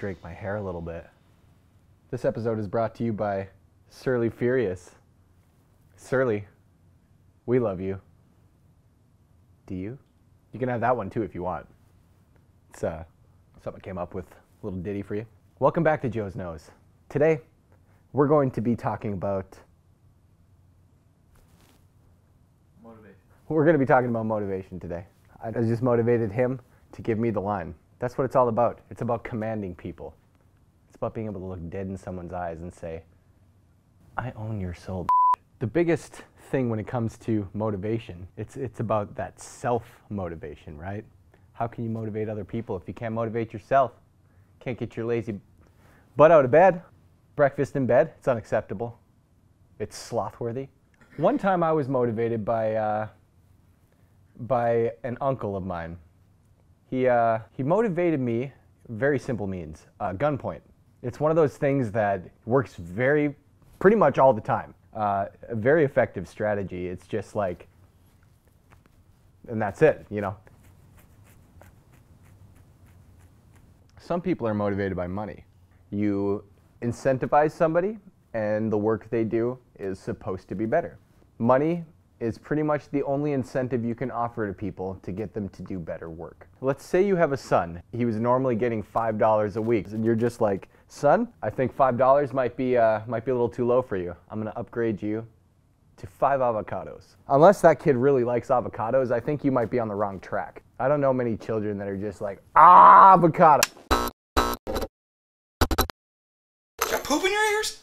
drink my hair a little bit. This episode is brought to you by Surly Furious. Surly, we love you. Do you? You can have that one too if you want. It's uh, something I came up with, a little ditty for you. Welcome back to Joe's Knows. Today, we're going to be talking about. Motivation. We're going to be talking about motivation today. I just motivated him to give me the line. That's what it's all about. It's about commanding people. It's about being able to look dead in someone's eyes and say, I own your soul. The biggest thing when it comes to motivation, it's, it's about that self motivation, right? How can you motivate other people if you can't motivate yourself? Can't get your lazy butt out of bed. Breakfast in bed, it's unacceptable. It's sloth-worthy. One time I was motivated by, uh, by an uncle of mine. He, uh, he motivated me, very simple means, uh, gunpoint. It's one of those things that works very, pretty much all the time. Uh, a very effective strategy. It's just like, and that's it, you know. Some people are motivated by money. You incentivize somebody, and the work they do is supposed to be better. Money is pretty much the only incentive you can offer to people to get them to do better work. Let's say you have a son. He was normally getting $5 a week, and you're just like, son, I think $5 might be, uh, might be a little too low for you. I'm gonna upgrade you to five avocados. Unless that kid really likes avocados, I think you might be on the wrong track. I don't know many children that are just like, ah, avocado. Got poop in your ears?